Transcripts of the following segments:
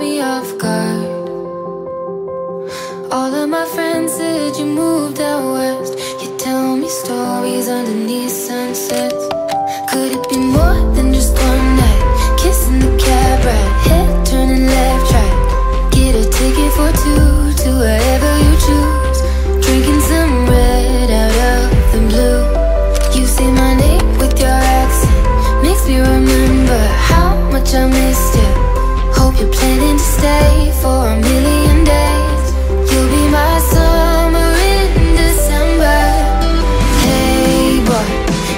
me off guard. All of my friends said you moved out west. You tell me stories underneath sunsets. Could it be more stay for a million days. You'll be my summer in December. Hey boy,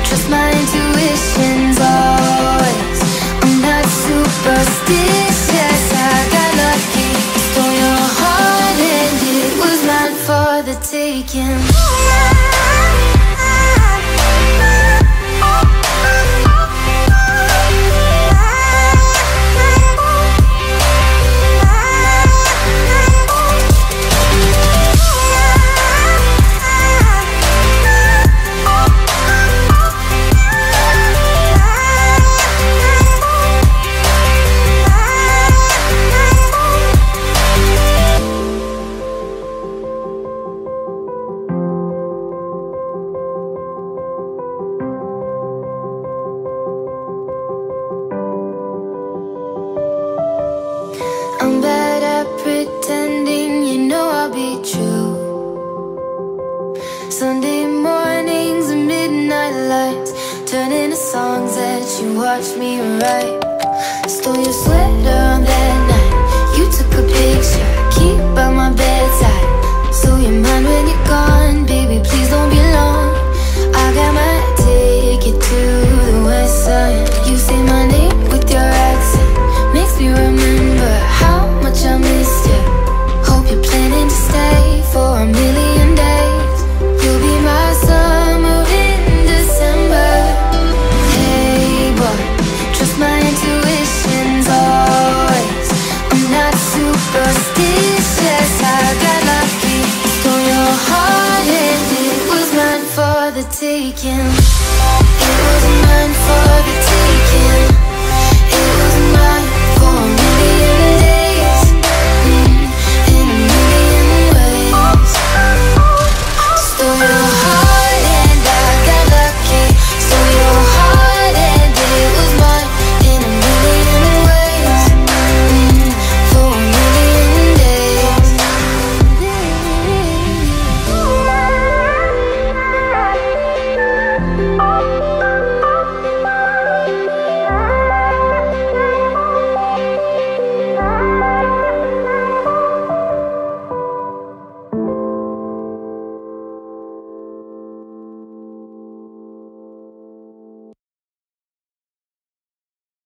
trust my intuitions always. I'm not superstitious. I got lucky, stole your heart and it was mine for the taking. Pretending, you know I'll be true. Sunday mornings and midnight lights turn into songs that you watch me write. Stole your sweater on that night. You took a picture, keep by my bedside. taken. It was meant for